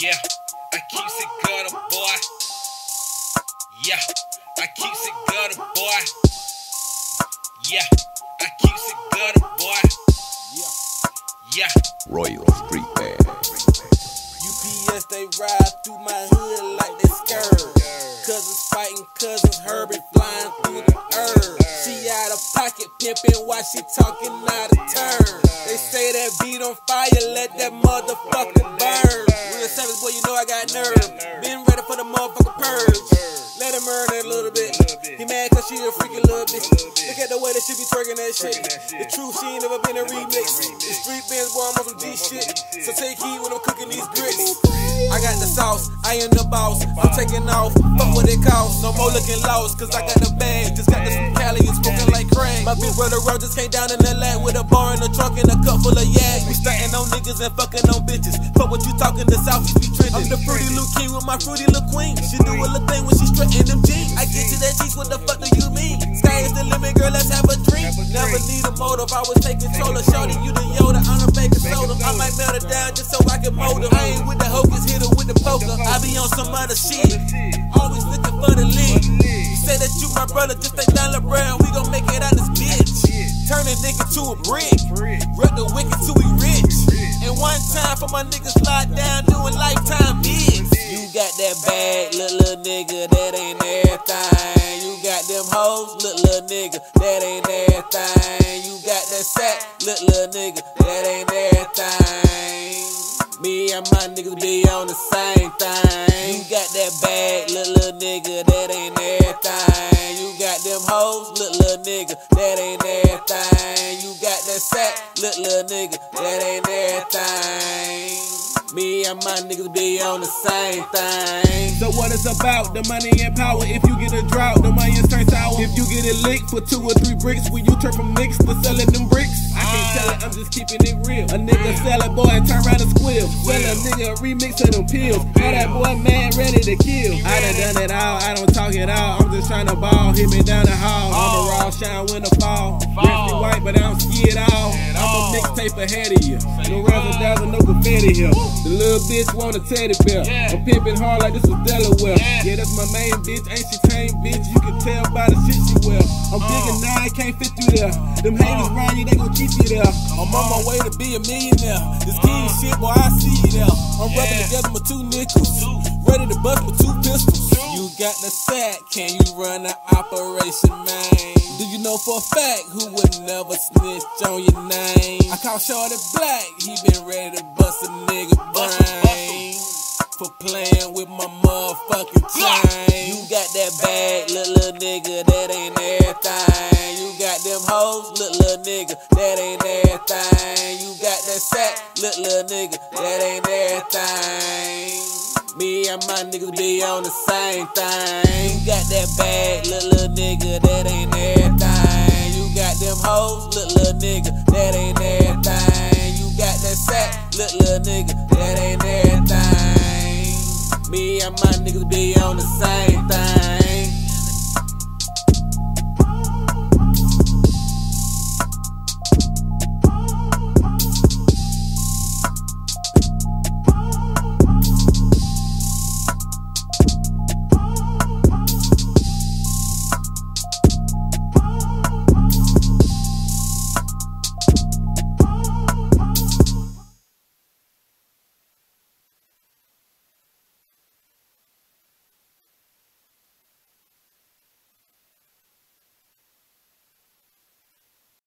Yeah, I keeps it gutter, boy. Yeah, I keeps it gutter, boy. Yeah, I keeps it gutter, boy. Yeah. yeah. Royal Street Banz. UPS, they ride through my hood like they scared. Cousins fighting cousins, Herbie flying through the earth. She out of pocket pimping while she talking out of turn. They say that beat on fire, let that motherfucker burn. Real savage boy, you know I got nerve. Been ready for the motherfucker purge. Let him earn it a little bit. He mad cause she a freaky little bitch. Look at the way that she be twerking that shit. The truth, she ain't never been a remix. The street bands, boy, I'm on some G shit. So take heed when I'm cooking these grits. I got the sauce, I am the boss. I'm taking off, fuck what it costs. No more looking lost, cause I got the bag. Just got this from Cali and smoking like crack. My big brother just came down in the lab with a bar in the trunk and a cup full of yak. We stunting on niggas and fucking on bitches. Fuck what you talking, the Southeast be trending. I'm the fruity little king with my fruity little queen. She do a little thing when she strutting them jeans. I get to that cheese, what the fuck do you mean? Sky is the limit, girl, let's have a drink. Never need a motive, I was taking control of Shorty, you the Yoda, I'm the baking soda. I might melt it down just so I can mold her. I ain't with the hocus, hit her with the poker. I be on some other shit. Always looking for the lead. Say that you my brother, just down the brown, we gon' make it out this bitch. Turn a nigga to a brick. Rep the wicked till we rich. And one time for my niggas locked down doing lifetime bids. You got that bag, little, little nigga, that ain't everything. You got them hoes, little, little nigga, that ain't everything. You got that sack, little, little nigga, that ain't everything. Me and my niggas be on the same thing. You got that bag, little, little nigga, that ain't everything. You got them hoes, little, little nigga, that ain't everything. You got that sack, little, little nigga, that ain't everything. Me and my niggas be on the same thing. So what it's about, the money and power. If you get a drought, the money turn sour. If you get it licked for two or three bricks, when you turn from mix to selling them bricks, I can't ah. tell it, I'm just keeping it real. A nigga ah. sell it, boy, turn around and squeal. Sell a nigga a remix of them pills. Now that boy man ready to kill. I done done it all, I don't talk it all. I'm just trying to ball, hit me down the hall. I'm a ah. raw shine when the fall. Dressed white, but I don't ski it all. Mixtape ahead of you. No razzle dazzle, no confetti here. The little bitch want a teddy bear. I'm pimping hard like this was Delaware. Yeah, that's my main bitch. Ain't she tame, bitch? You can tell by the shit she wear. I'm digging now, I can't fit through there. Them haters around you, they gon' keep you there. I'm on my way to be a millionaire. This king shit, boy, I see you there. I'm rubbing together my two nickels. Ready to bust with two pistols. You got the sack, can you run the operation, man? Do you know for a fact who would never snitch on your name? I call Shorty Black, he been ready to bust a nigga brain. For playing with my motherfucking chain. You got that bag, little, little nigga, that ain't everything. You got them hoes, little, little nigga, that ain't everything. You got that sack, little, little nigga, that ain't everything. Me and my niggas be on the same thing. You got that bag, little, little nigga, that ain't everything. Nigga, that ain't everything. You got that sack, little, little nigga, that ain't everything. Me and my niggas be on the same thing.